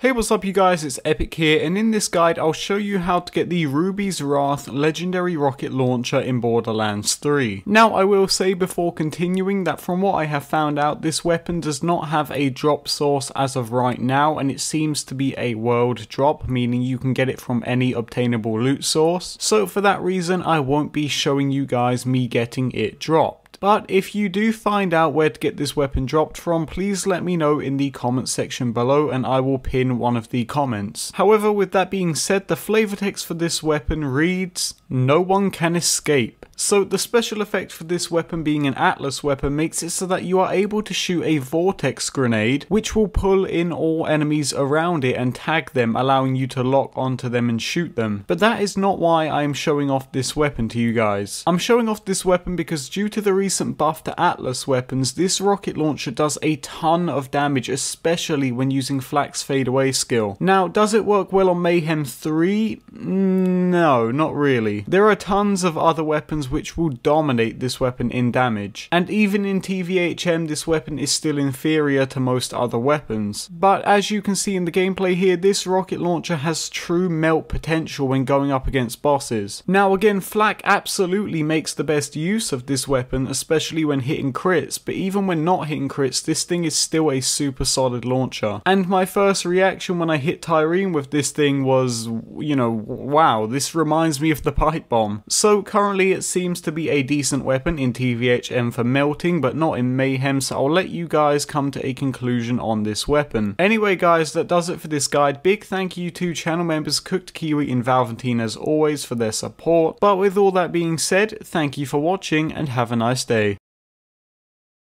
Hey what's up you guys, it's Epic here and in this guide I'll show you how to get the Ruby's Wrath legendary rocket launcher in Borderlands 3. Now I will say before continuing that from what I have found out this weapon does not have a drop source as of right now and it seems to be a world drop meaning you can get it from any obtainable loot source. So for that reason I won't be showing you guys me getting it dropped. But if you do find out where to get this weapon dropped from, please let me know in the comments section below and I will pin one of the comments. However, with that being said, the flavor text for this weapon reads, No one can escape. So the special effect for this weapon being an Atlas weapon makes it so that you are able to shoot a Vortex grenade which will pull in all enemies around it and tag them allowing you to lock onto them and shoot them. But that is not why I am showing off this weapon to you guys. I'm showing off this weapon because due to the recent buff to Atlas weapons this rocket launcher does a ton of damage especially when using FL4K's fade away skill. Now does it work well on Mayhem 3? Mm, no, not really. There are tons of other weapons which will dominate this weapon in damage. And even in TVHM this weapon is still inferior to most other weapons. But as you can see in the gameplay here, this rocket launcher has true melt potential when going up against bosses. Now again, FL4K absolutely makes the best use of this weapon, especially when hitting crits, but even when not hitting crits, this thing is still a super solid launcher. And my first reaction when I hit Tyreen with this thing was, you know, wow, this reminds me of the pipe bomb. So currently seems seems to be a decent weapon in TVHM for melting, but not in Mayhem, so I'll let you guys come to a conclusion on this weapon. Anyway guys, that does it for this guide. Big thank you to channel members Cooked Kiwi and Valentine as always for their support. But with all that being said, thank you for watching and have a nice day.